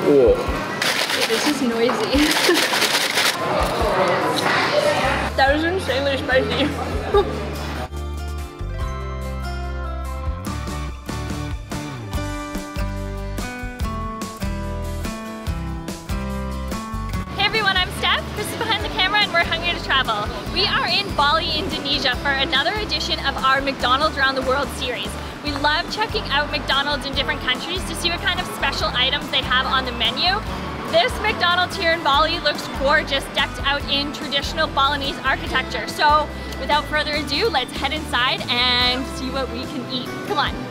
This is noisy. that was insanely spicy. Hey everyone, I'm Steph. Chris is behind the camera and we're Hungry Two Travel. We are in Bali, Indonesia for another edition of our McDonald's Around the World series. Love checking out McDonald's in different countries to see what kind of special items they have on the menu. This McDonald's here in Bali looks gorgeous, decked out in traditional Balinese architecture. So without further ado, let's head inside and see what we can eat. Come on.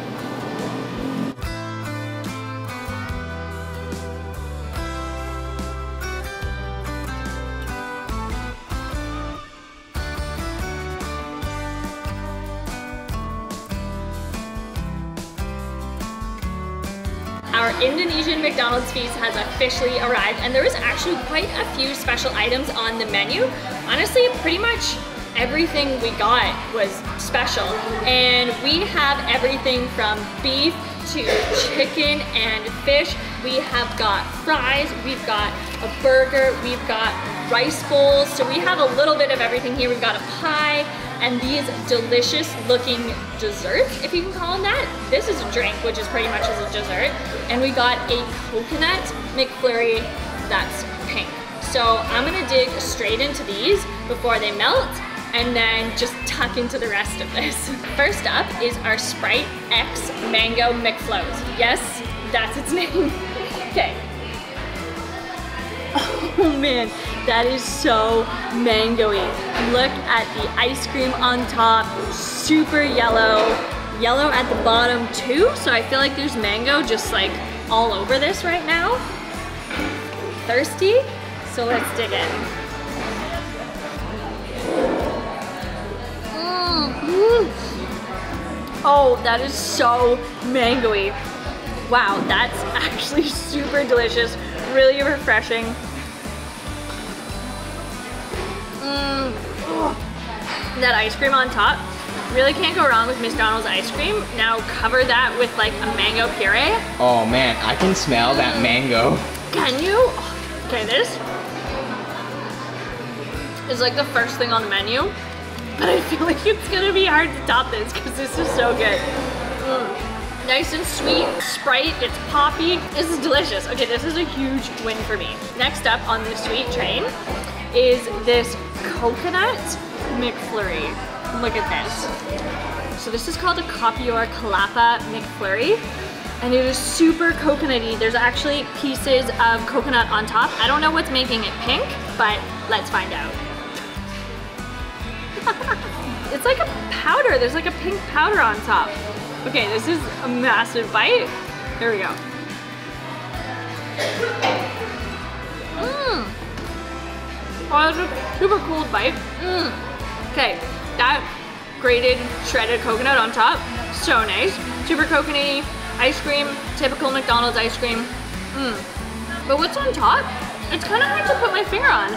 McDonald's feast has officially arrived and there is actually quite a few special items on the menu. Honestly, pretty much everything we got was special and we have everything from beef to chicken and fish. We have got fries, we've got a burger, we've got rice bowls. So we have a little bit of everything here. We've got a pie, and these delicious looking desserts, if you can call them that. This is a drink, which is pretty much as a dessert. And we got a coconut McFlurry that's pink. So I'm gonna dig straight into these before they melt and then just tuck into the rest of this. First up is our Sprite X Mango McFlows. Yes, that's its name. okay. Man, that is so mangoey. Look at the ice cream on top, super yellow, yellow at the bottom too, so I feel like there's mango just like all over this right now. Thirsty? So let's dig in. Mm. Oh, that is so mangoey. Wow, that's actually super delicious, really refreshing. That ice cream on top, really can't go wrong with McDonald's ice cream. Now cover that with like a mango puree. Oh man, I can smell that mango. Can you? Okay, this is like the first thing on the menu, but I feel like it's gonna be hard to top this because this is so good. Mm. Nice and sweet, Sprite, it's poppy. This is delicious. Okay, this is a huge win for me. Next up on the sweet train is this coconut McFlurry. Look at this. So this is called a Kopyor Kelapa McFlurry and it is super coconutty. There's actually pieces of coconut on top. I don't know what's making it pink, but let's find out. it's like a powder. There's like a pink powder on top. Okay, this is a massive bite. Here we go. Mmm. Oh, that's a super cool bite. Mmm. Okay, that grated shredded coconut on top, so nice. Super coconutty, ice cream, typical McDonald's ice cream. Mmm. But what's on top? It's kind of hard to put my finger on.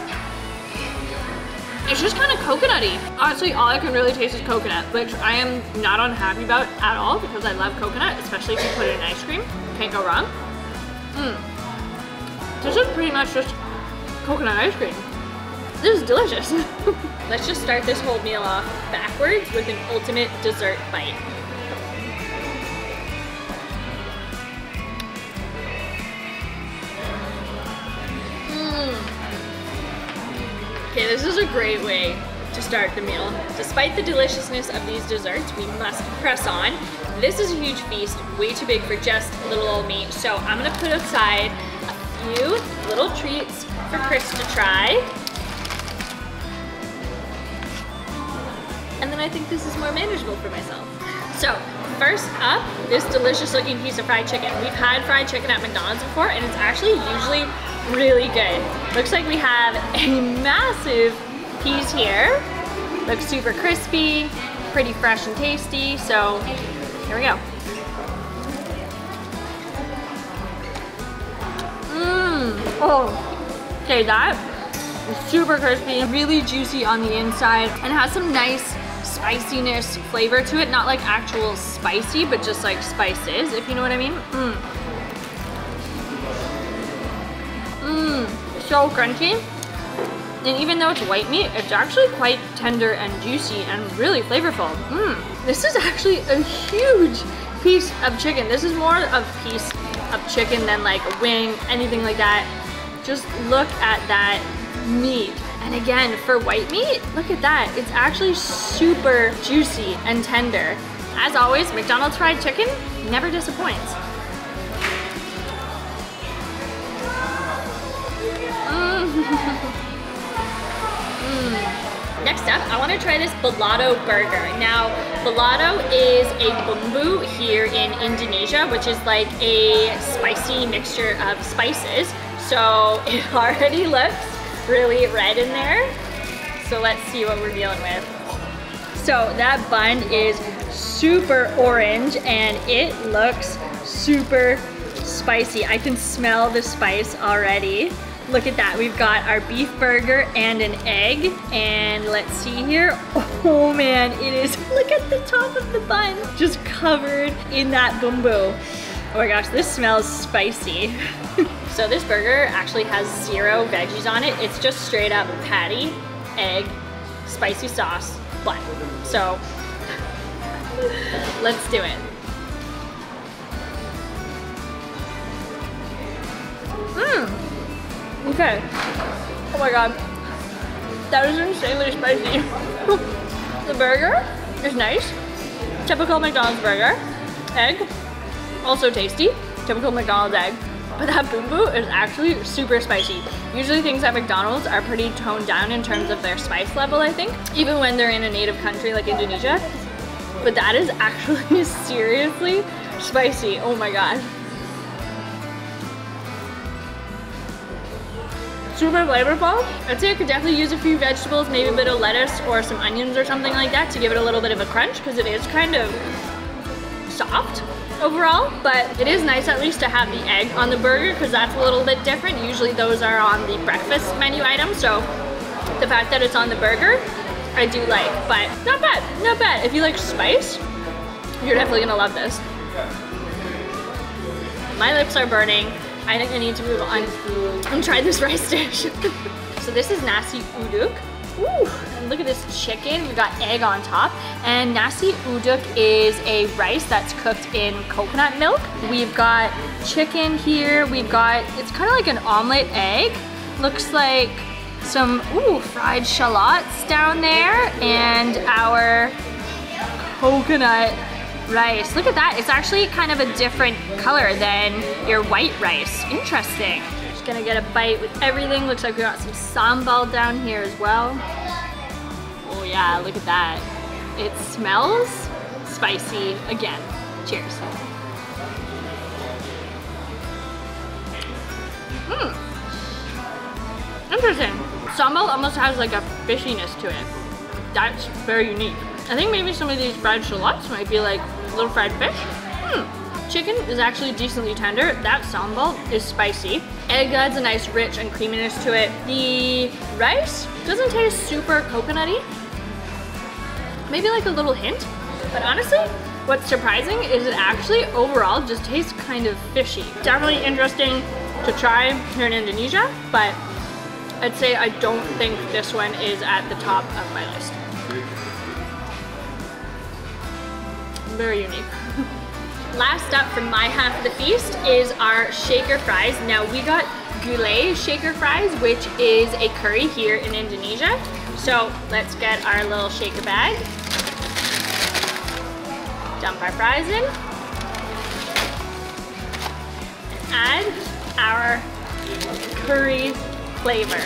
It's just kind of coconutty. Honestly, all I can really taste is coconut, which I am not unhappy about at all because I love coconut, especially if you put it in ice cream. Can't go wrong. Mmm. This is pretty much just coconut ice cream. This is delicious. Let's just start this whole meal off backwards with an ultimate dessert bite. Mm. Okay, this is a great way to start the meal. Despite the deliciousness of these desserts, we must press on. This is a huge feast, way too big for just little old me. So I'm gonna put aside a few little treats for Chris to try. I think this is more manageable for myself. So first up, this delicious looking piece of fried chicken. We've had fried chicken at McDonald's before and it's actually usually really good. Looks like we have a massive piece here. Looks super crispy, pretty fresh and tasty, so here we go. Mmm, oh, okay that is super crispy, really juicy on the inside, and has some nice spiciness flavor to it. Not like actual spicy, but just like spices, if you know what I mean. Mm. so crunchy. And even though it's white meat, it's actually quite tender and juicy and really flavorful. Mmm. This is actually a huge piece of chicken. This is more of a piece of chicken than like a wing, anything like that. Just look at that meat. And again, for white meat, look at that. It's actually super juicy and tender. As always, McDonald's fried chicken never disappoints. Mm. Next up, I want to try this balado burger. Now, balado is a bumbu here in Indonesia, which is like a spicy mixture of spices. So it already looks really red in there. So let's see what we're dealing with. So that bun is super orange and it looks super spicy. I can smell the spice already. Look at that, we've got our beef burger and an egg. And let's see here. Oh man, it is, look at the top of the bun. Just covered in that bumbu. Oh my gosh, this smells spicy. so this burger actually has zero veggies on it. It's just straight up patty, egg, spicy sauce, bun. So let's do it. Mmm. Okay. Oh my god. That is insanely spicy. the burger is nice. Typical McDonald's burger. Egg, also tasty. Typical McDonald's egg. But that bumbu is actually super spicy. Usually things at McDonald's are pretty toned down in terms of their spice level, I think. Even when they're in a native country like Indonesia. But that is actually seriously spicy. Oh my god. super flavorful. I'd say I could definitely use a few vegetables, maybe a bit of lettuce or some onions or something like that to give it a little bit of a crunch because it is kind of soft overall, but it is nice at least to have the egg on the burger because that's a little bit different. Usually those are on the breakfast menu items, so the fact that it's on the burger, I do like, but not bad, not bad. If you like spice, you're definitely gonna love this. My lips are burning. I think I need to move on and try this rice dish. so this is nasi uduk. Ooh, look at this chicken. We've got egg on top. And nasi uduk is a rice that's cooked in coconut milk. We've got chicken here. We've got, it's kind of like an omelet egg. Looks like some, ooh, fried shallots down there. And our coconut rice. Look at that, it's actually kind of a different color than your white rice. Interesting. Just gonna get a bite with everything. Looks like we got some sambal down here as well. Yeah, look at that. It smells spicy again. Cheers. Mmm. Interesting. Sambal almost has like a fishiness to it. That's very unique. I think maybe some of these fried shallots might be like little fried fish. Hmm. Chicken is actually decently tender. That sambal is spicy. Egg adds a nice rich and creaminess to it. The rice doesn't taste super coconutty. Maybe like a little hint. But honestly, what's surprising is it actually overall just tastes kind of fishy. Definitely interesting to try here in Indonesia, but I'd say I don't think this one is at the top of my list. very unique. Last up from my half of the feast is our shaker fries. Now we got gulai shaker fries, which is a curry here in Indonesia. So let's get our little shaker bag. Dump our fries in. And add our curry flavor.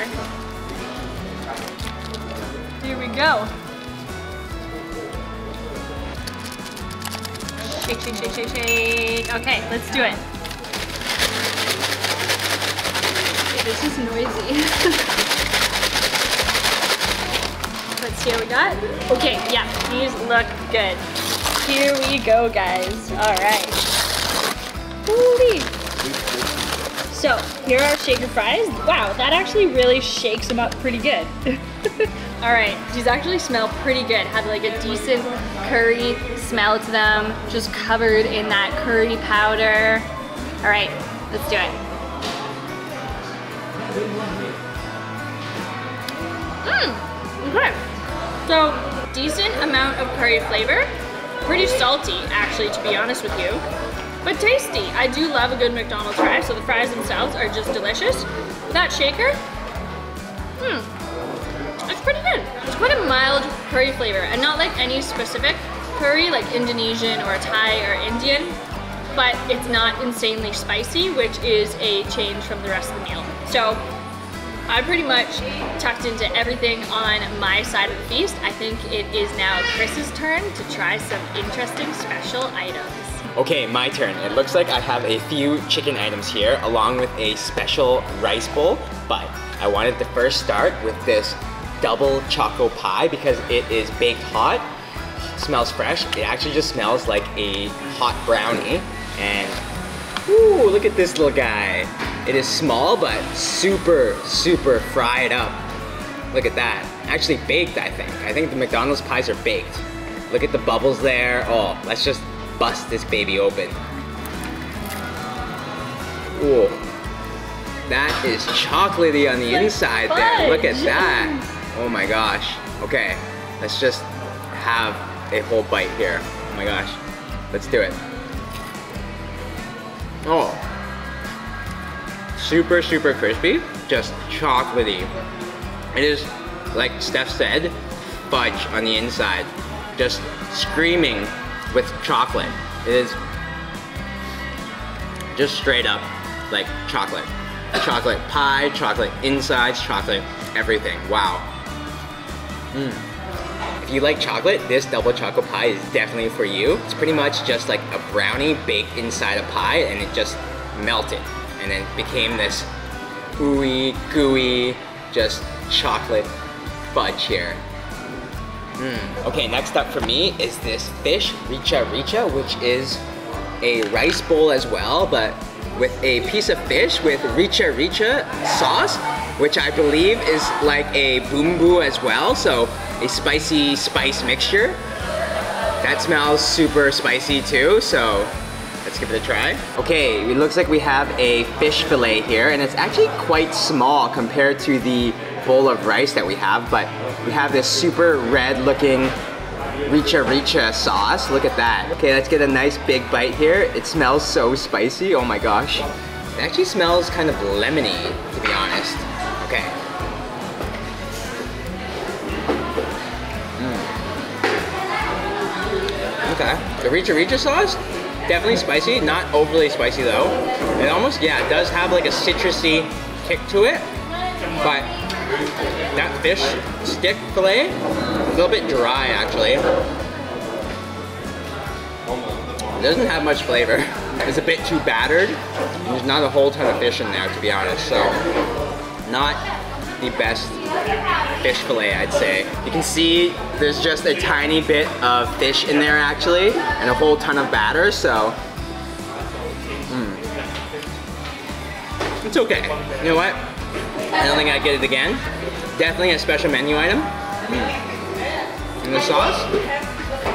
Here we go. Shake, shake, shake, shake, shake. Okay, let's do it. This is noisy. let's see what we got. Okay, yeah, these look good. Here we go, guys. All right. Holy. So, here are shaker fries. Wow, that actually really shakes them up pretty good. All right, these actually smell pretty good. Have like a decent curry smell to them, just covered in that curry powder. All right, let's do it. Mmm, okay. So, decent amount of curry flavor. Pretty salty, actually, to be honest with you. But tasty. I do love a good McDonald's fry, so the fries themselves are just delicious. That shaker, hmm, it's pretty good. It's quite a mild curry flavor, and not like any specific curry, like Indonesian or Thai or Indian, but it's not insanely spicy, which is a change from the rest of the meal. So I pretty much tucked into everything on my side of the feast. I think it is now Chris's turn to try some interesting special items. Okay, my turn. It looks like I have a few chicken items here along with a special rice bowl, but I wanted to first start with this double choco pie because it is baked hot, smells fresh. It actually just smells like a hot brownie and ooh, look at this little guy. It is small, but super, super fried up. Look at that. Actually baked, I think. I think the McDonald's pies are baked. Look at the bubbles there. Oh, let's just bust this baby open. Ooh. That is chocolatey on the inside there. Look at that. Oh my gosh. Okay, let's just have a whole bite here. Oh my gosh. Let's do it. Oh, super, super crispy, just chocolatey. It is, like Steph said, fudge on the inside, just screaming with chocolate. It is just straight up like chocolate. Chocolate pie, chocolate insides, chocolate everything. Wow. Mm. If you like chocolate, this double chocolate pie is definitely for you. It's pretty much just like a brownie baked inside a pie and it just melted and then became this ooey gooey, just chocolate fudge here. Mm. Okay, next up for me is this fish rica rica, which is a rice bowl as well, but with a piece of fish with rica rica sauce, which I believe is like a bumbu as well, so a spicy spice mixture. That smells super spicy too, so Let's give it a try. Okay, it looks like we have a fish fillet here, and it's actually quite small compared to the bowl of rice that we have, but we have this super red looking Rica Rica sauce. Look at that. Okay, let's get a nice big bite here. It smells so spicy, oh my gosh. It actually smells kind of lemony, to be honest. Okay. Mm. Okay, the Rica Rica sauce Definitely spicy, not overly spicy though. It almost, yeah, it does have like a citrusy kick to it, but that fish stick filet, a little bit dry actually. It doesn't have much flavor. It's a bit too battered. There's not a whole ton of fish in there to be honest, so not the best fish fillet, I'd say. You can see there's just a tiny bit of fish in there actually, and a whole ton of batter, so. Mm. It's okay. You know what? I don't think I'd get it again. Definitely a special menu item. Mm. And the sauce,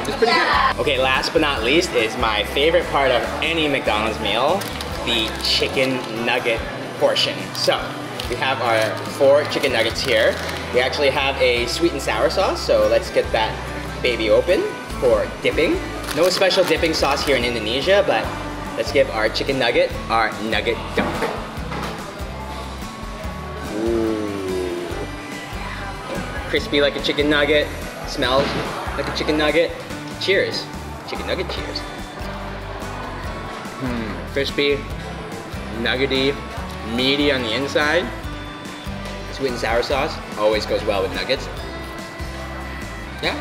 it's pretty good. Okay, last but not least is my favorite part of any McDonald's meal, the chicken nugget portion. So, we have our four chicken nuggets here. We actually have a sweet and sour sauce, so let's get that baby open for dipping. No special dipping sauce here in Indonesia, but let's give our chicken nugget our nugget dunk. Ooh. Crispy like a chicken nugget, smells like a chicken nugget. Cheers. Chicken nugget cheers. Hmm, crispy, nuggety, meaty on the inside. Sweet and sour sauce always goes well with nuggets. Yeah,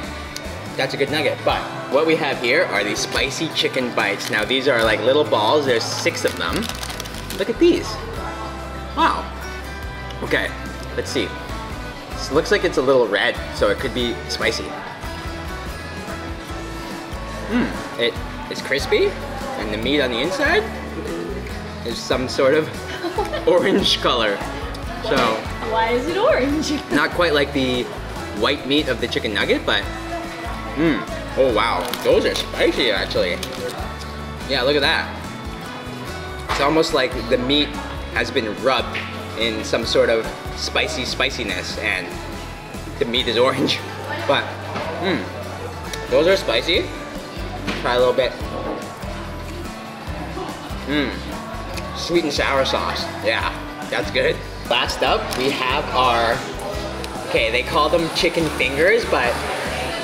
that's a good nugget. But what we have here are these spicy chicken bites. Now these are like little balls. There's six of them. Look at these. Wow. Okay, let's see. This looks like it's a little red, so it could be spicy. Mmm, it is crispy, and the meat on the inside is some sort of orange color. So. Why is it orange? not quite like the white meat of the chicken nugget, but mmm. Oh wow, those are spicy actually. Yeah, look at that. It's almost like the meat has been rubbed in some sort of spicy spiciness and the meat is orange. But, mmm, those are spicy. Try a little bit. Mmm, sweet and sour sauce. Yeah, that's good. Last up, we have our, okay, they call them chicken fingers, but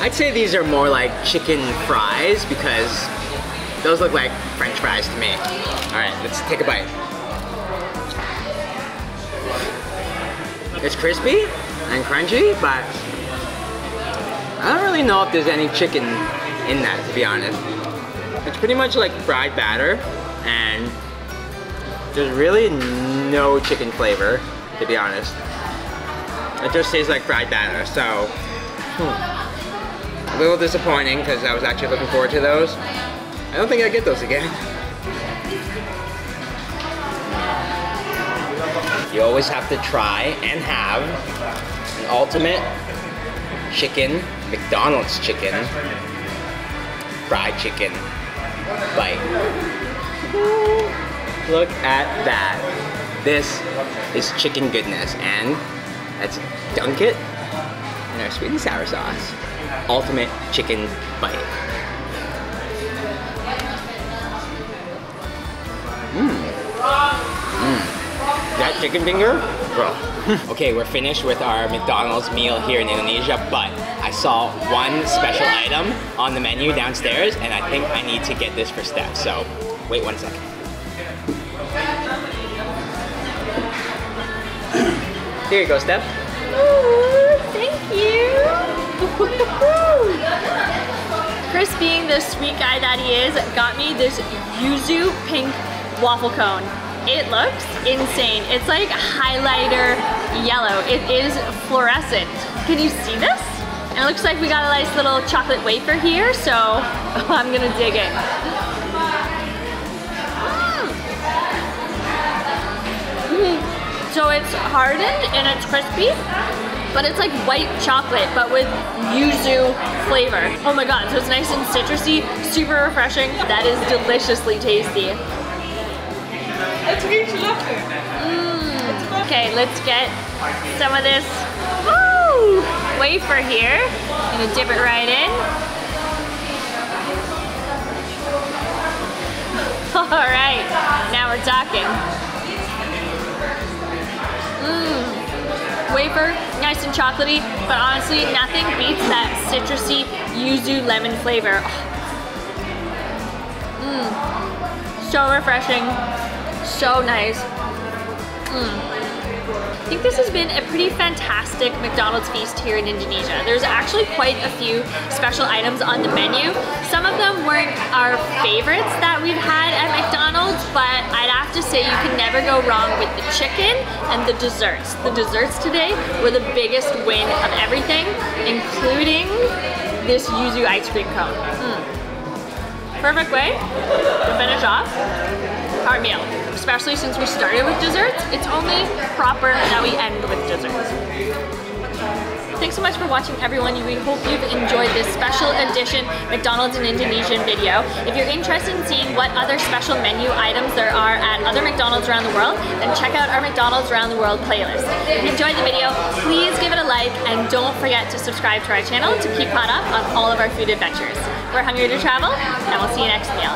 I'd say these are more like chicken fries because those look like french fries to me. All right, let's take a bite. It's crispy and crunchy, but I don't really know if there's any chicken in that, to be honest. It's pretty much like fried batter, and there's really no chicken flavor, to be honest. It just tastes like fried batter, so hmm. a little disappointing because I was actually looking forward to those. I don't think I get those again. You always have to try and have an ultimate chicken, McDonald's chicken, fried chicken bite. Look at that. This is chicken goodness and let's dunk it in our sweet and sour sauce. Ultimate chicken bite. Mmm. Mmm. That chicken finger, bro. okay, we're finished with our McDonald's meal here in Indonesia, but I saw one special item on the menu downstairs, and I think I need to get this for Steph. So, wait one second. Here you go, Steph. Ooh, thank you. Chris, being the sweet guy that he is, got me this yuzu pink waffle cone. It looks insane. It's like highlighter yellow. It is fluorescent. Can you see this? And it looks like we got a nice little chocolate wafer here, so I'm gonna dig in. It's hardened and it's crispy, but it's like white chocolate, but with yuzu flavor. Oh my god, so it's nice and citrusy, super refreshing. That is deliciously tasty. Mm. Okay, let's get some of this woo, wafer here. I'm gonna dip it right in. All right, now we're talking. Mmm, wafer, nice and chocolatey, but honestly, nothing beats that citrusy yuzu lemon flavor. Mmm, so refreshing, so nice. Mm. I think this has been a pretty fantastic McDonald's feast here in Indonesia. There's actually quite a few special items on the menu. Some of them weren't our favorites that we've had at McDonald's, but I'd have to say you can never go wrong with the chicken and the desserts. The desserts today were the biggest win of everything, including this yuzu ice cream cone. Mm. Perfect way to finish off meal especially since we started with desserts, it's only proper that we end with desserts. Thanks so much for watching everyone. We hope you've enjoyed this special edition McDonald's in Indonesian video. If you're interested in seeing what other special menu items there are at other McDonald's around the world, then check out our McDonald's around the world playlist. If you enjoyed the video, please give it a like and don't forget to subscribe to our channel to keep caught up on all of our food adventures. We're Hungry Two Travel and we'll see you next meal.